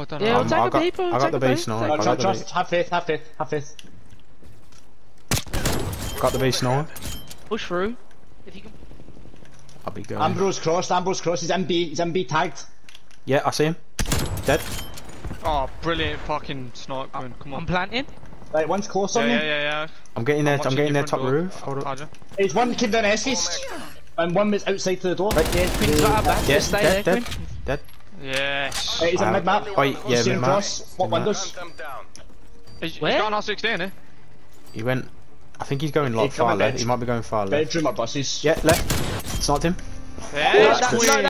I don't Yeah, know. we'll take I a got, peep, we'll I got take the a peep, base now. take I a got Trust, trust, have faith, have faith, have faith. Got the base now. Push through. If you can. I'll be going. Ambrose crossed, Ambrose crossed, he's MB, he's MB tagged. Yeah, I see him. Dead. Oh, brilliant fucking snipe, man. Come I'm planting. Right, one's close Yeah, on yeah, me. yeah, yeah. yeah. I'm getting there. I'm watching getting your there top door. roof. Hold up. Roger. There's one came down Estes, and one was outside to the door. Right, Yeah, Quinn's got our back. Yeah, dead, dead, dead. Yes. Right, he's in Uh, mid map. wait, yeah, Same mid-map. cross. What Mid-map. windows? He's, he's Where? got an R16, eh? He went. I think he's going like Hey, far left. He might be going far left. Bedroom or buses. Yeah, left. Sniped him. Yes, that's- Quinn.